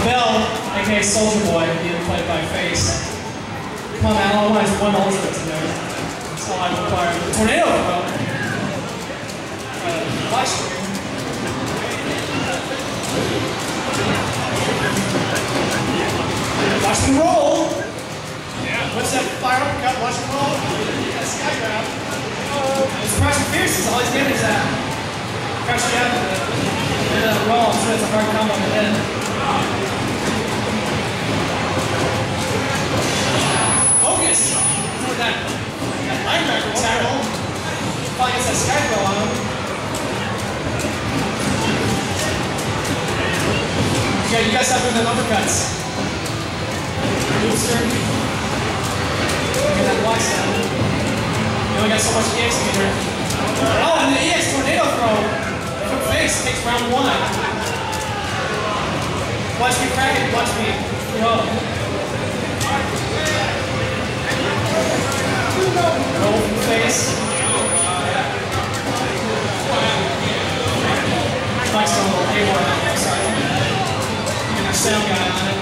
Abel, aka Soldier Boy, being played by Face. Come on, man, all I want is one ultimate to do. That's all I require. Tornado throw. Uh, watch. Watch me roll. Yeah. What's that fire uppercut? Watch him roll. That sky grab. Oh. It's Crushing Fierce is all he's getting is that. Crush you out. And uh, roll, so it's a hard combo to hit. Yeah, you guys stop doing the uppercuts. Noobster. At that block step. You only got so much EX meter. Oh, and the EX tornado throw. Quick face takes round one. Watch me crack it. Watch me throw. Sound guy on it.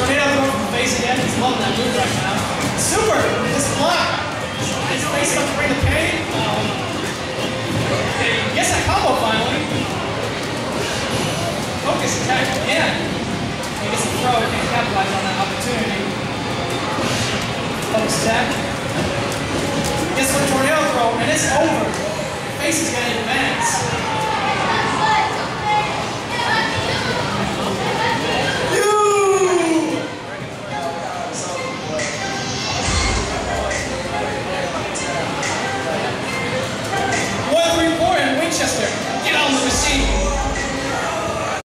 Tornado throw from face again. He's loving that move right now. Super! Just block. His face up to bring the pain. Um, gets that combo finally. Focus attack again. He gets the throw. Can't capitalize on that opportunity. Focus attack. Gets the tornado throw, and it's over. Face is getting advanced.